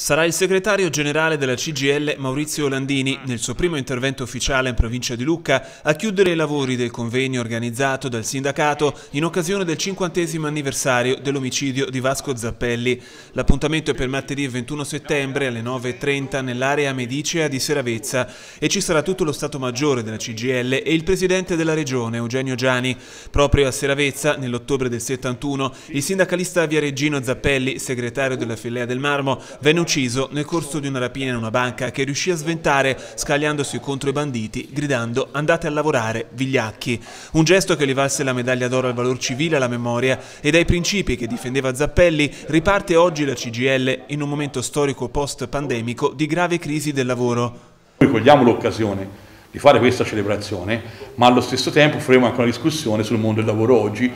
Sarà il segretario generale della CGL Maurizio Landini, nel suo primo intervento ufficiale in provincia di Lucca, a chiudere i lavori del convegno organizzato dal sindacato in occasione del cinquantesimo anniversario dell'omicidio di Vasco Zappelli. L'appuntamento è per martedì 21 settembre alle 9.30 nell'area medicea di Seravezza e ci sarà tutto lo Stato Maggiore della CGL e il presidente della regione Eugenio Giani. Proprio a Seravezza, nell'ottobre del 71, il sindacalista viareggino Zappelli, segretario della Fillea del Marmo, venne ucciso nel corso di una rapina in una banca che riuscì a sventare scagliandosi contro i banditi gridando andate a lavorare, vigliacchi. Un gesto che gli valse la medaglia d'oro al valor civile alla memoria e dai principi che difendeva Zappelli riparte oggi la CGL in un momento storico post-pandemico di grave crisi del lavoro. Noi cogliamo l'occasione di fare questa celebrazione, ma allo stesso tempo faremo anche una discussione sul mondo del lavoro oggi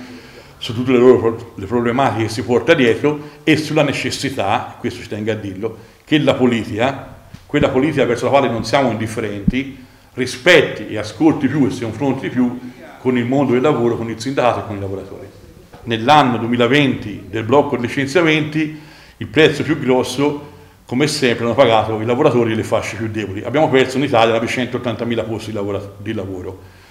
su tutte le, loro, le problematiche che si porta dietro e sulla necessità, questo ci tengo a dirlo, che la politica, quella politica verso la quale non siamo indifferenti, rispetti e ascolti più e si confronti più con il mondo del lavoro, con il sindacato e con i lavoratori. Nell'anno 2020 del blocco dei licenziamenti il prezzo più grosso, come sempre, hanno pagato i lavoratori e le fasce più deboli. Abbiamo perso in Italia 180.000 posti di lavoro.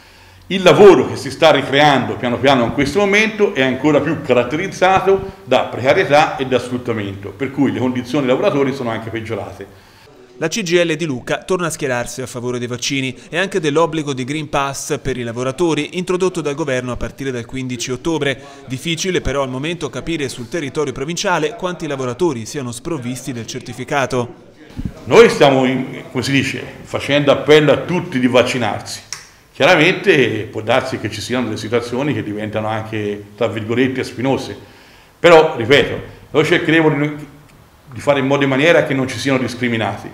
Il lavoro che si sta ricreando piano piano in questo momento è ancora più caratterizzato da precarietà e da sfruttamento, per cui le condizioni dei lavoratori sono anche peggiorate. La CGL di Lucca torna a schierarsi a favore dei vaccini e anche dell'obbligo di Green Pass per i lavoratori introdotto dal governo a partire dal 15 ottobre. Difficile però al momento capire sul territorio provinciale quanti lavoratori siano sprovvisti del certificato. Noi stiamo, come si dice, facendo appello a tutti di vaccinarsi Chiaramente può darsi che ci siano delle situazioni che diventano anche, tra virgolette, spinose, però, ripeto, noi cercheremo di fare in modo e maniera che non ci siano discriminati.